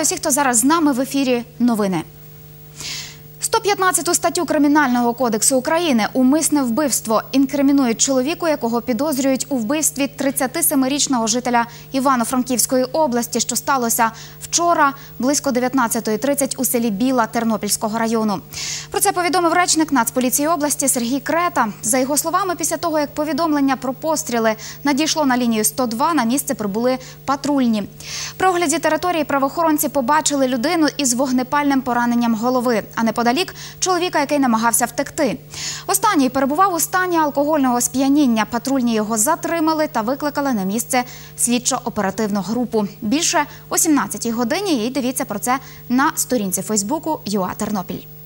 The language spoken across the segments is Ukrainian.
Вітаю всіх, хто зараз з нами в ефірі. Новини. 115 статтю Кримінального кодексу України умисне вбивство інкримінують чоловіку, якого підозрюють у вбивстві 37-річного жителя Івано-Франківської області, що сталося вчора близько 19.30 у селі Біла Тернопільського району. Про це повідомив речник Нацполіції області Сергій Крета. За його словами, після того як повідомлення про постріли надійшло на лінію 102, на місце прибули патрульні. При огляді території правоохоронці побачили людину із вогнепальним пораненням голови, а неподалік чоловіка, який намагався втекти. Останній перебував у стані алкогольного сп'яніння. Патрульні його затримали та викликали на місце слідчо-оперативну групу. Більше о 17-й годині. І дивіться про це на сторінці Фейсбуку ЮА Тернопіль.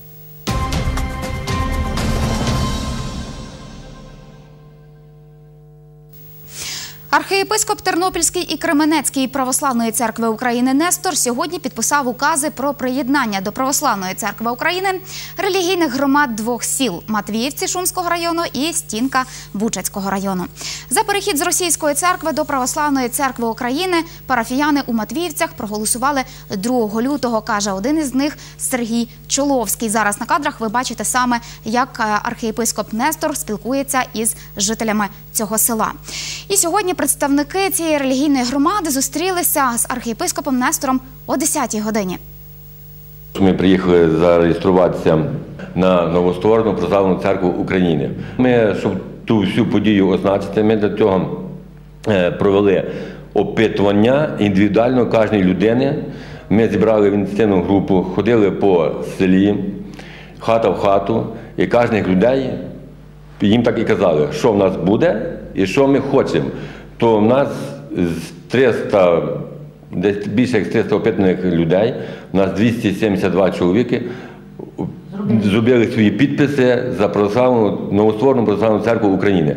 Архієпископ Тернопільський і Кременецький православної церкви України Нестор сьогодні підписав укази про приєднання до православної церкви України релігійних громад двох сіл Матвіївці Шумського району і Стінка Бучацького району. За перехід з російської церкви до православної церкви України парафіяни у Матвіївцях проголосували 2 лютого. каже один із них Сергій Чоловський. Зараз на кадрах ви бачите саме, як е, архієпископ Нестор спілкується із жителями цього села. І сьогодні представники цієї релігійної громади зустрілися з архієпископом Нестором о 10-й годині. Ми приїхали зареєструватися на новостворену православну церкву України. Ми, щоб ту всю подію означити, ми для цього е, провели опитування індивідуально кожної людини. Ми зібрали в ініціативну групу, ходили по селі, хата в хату, і кожних людей їм так і казали, що в нас буде і що ми хочемо. То в нас з 300, десь більше як 300 опитаних людей, у нас 272 чоловіки зробили свої підписи за православну новостворену православну церкву України.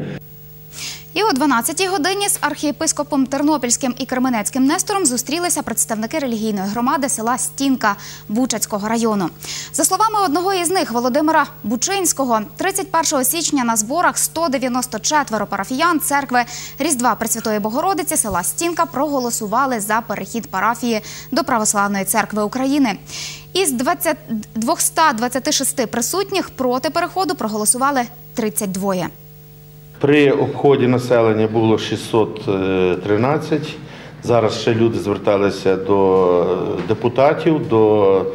І о 12-й годині з архієпископом Тернопільським і Кременецьким Нестором зустрілися представники релігійної громади села Стінка Бучацького району. За словами одного із них, Володимира Бучинського, 31 січня на зборах 194 парафіян церкви Різдва Пресвятої Богородиці села Стінка проголосували за перехід парафії до Православної церкви України. Із 20, 226 присутніх проти переходу проголосували 32. При обході населення було 613. Зараз ще люди зверталися до депутатів, до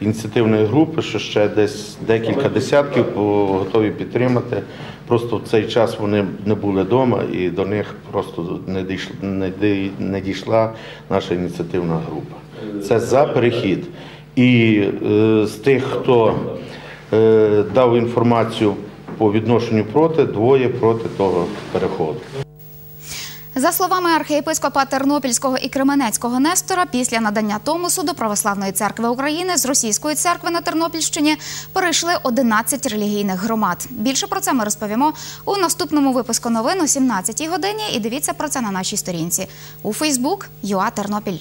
ініціативної групи, що ще десь декілька десятків готові підтримати. Просто в цей час вони не були вдома і до них просто не дійшла, не дійшла наша ініціативна група. Це за перехід. І е, з тих, хто е, дав інформацію по відношенню проти, двоє проти того переходу. За словами архієпископа Тернопільського і Кременецького Нестора, після надання Томосу до Православної церкви України з Російської церкви на Тернопільщині перейшли 11 релігійних громад. Більше про це ми розповімо у наступному випуску новин о 17-й годині. І дивіться про це на нашій сторінці у Фейсбук ЮА Тернопіль.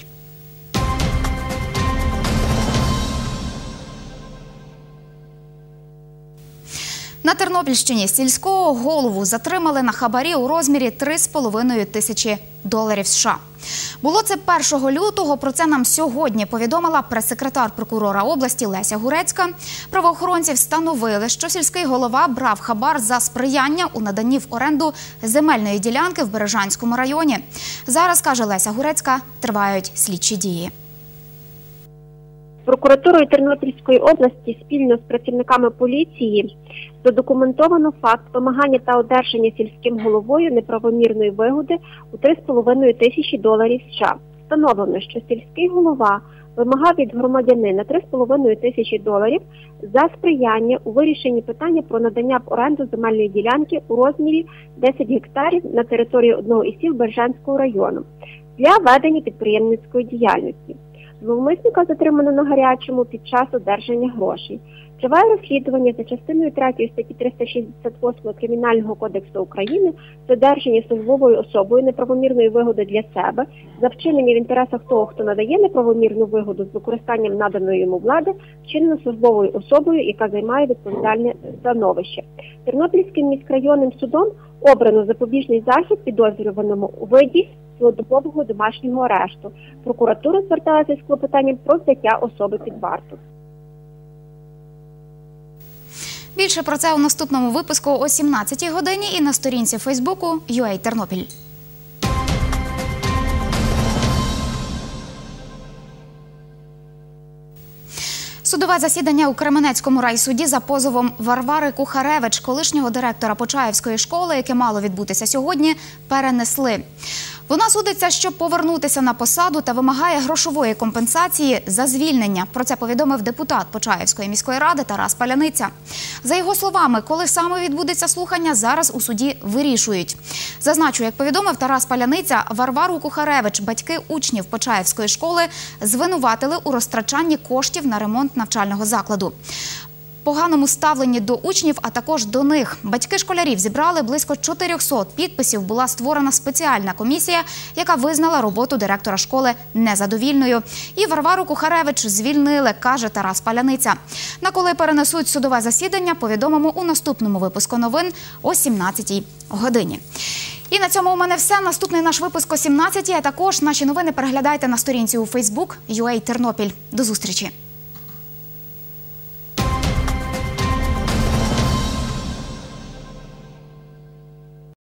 На Тернопільщині сільського голову затримали на хабарі у розмірі 3,5 тисячі доларів США. Було це 1 лютого. Про це нам сьогодні повідомила прес-секретар прокурора області Леся Гурецька. Правоохоронці встановили, що сільський голова брав хабар за сприяння у наданні в оренду земельної ділянки в Бережанському районі. Зараз каже Леся Гурецька, тривають слідчі дії. Прокуратурою Тернопільської області спільно з працівниками поліції задокументовано факт вимагання та одержання сільським головою неправомірної вигоди у 3,5 тисячі доларів США. Встановлено, що сільський голова вимагав від громадянина 3,5 тисячі доларів за сприяння у вирішенні питання про надання в оренду земельної ділянки у розмірі 10 гектарів на території одного із сіл Бережанського району для ведення підприємницької діяльності. Зловмисника затримано на гарячому під час одержання грошей. Триває розслідування за частиною 3 статті 368 Кримінального кодексу України з службовою особою неправомірної вигоди для себе за вчинення в інтересах того, хто надає неправомірну вигоду з використанням наданої йому влади, вчинено службовою особою, яка займає відповідальне становище. Тернопільським міськрайонним судом обрано запобіжний захід підозрюваному у виді цілодобового домашнього арешту. Прокуратура зверталася з клопотанням про взяття особи під варту. Більше про це у наступному випуску о 17-й годині і на сторінці Фейсбуку UA Тернопіль. Судове засідання у Кременецькому райсуді за позовом Варвари Кухаревич, колишнього директора Почаївської школи, яке мало відбутися сьогодні, перенесли. Вона судиться, щоб повернутися на посаду та вимагає грошової компенсації за звільнення. Про це повідомив депутат Почаївської міської ради Тарас Паляниця. За його словами, коли саме відбудеться слухання, зараз у суді вирішують. Зазначу, як повідомив Тарас Паляниця, Варвару Кухаревич, батьки учнів Почаївської школи, звинуватили у розтрачанні коштів на ремонт навчального закладу. Поганому ставленні до учнів, а також до них. Батьки школярів зібрали близько 400 підписів. Була створена спеціальна комісія, яка визнала роботу директора школи незадовільною. І Варвару Кухаревич звільнили, каже Тарас Паляниця. На коли перенесуть судове засідання, повідомимо у наступному випуску новин о 17-й годині. І на цьому у мене все. Наступний наш випуск о 17-й, а також наші новини переглядайте на сторінці у Фейсбук UA Тернопіль. До зустрічі.